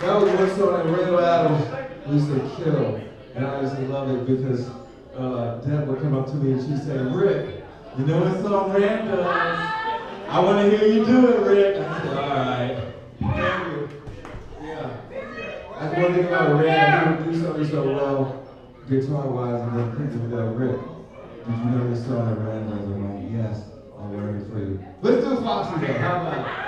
That was one song that Randell Adams used to kill. And I used to love it because uh, Deb would come up to me and she'd say, Rick, you know what song Rand does? I want to hear you do it, Rick. I said, all right. Thank you. Yeah. That's one thing about Rand. He would do something so well, guitar-wise, and then would go, Rick, did you know this song that Rand does? I'm like, yes, I'll learn it for you. Let's do Foxy though. How about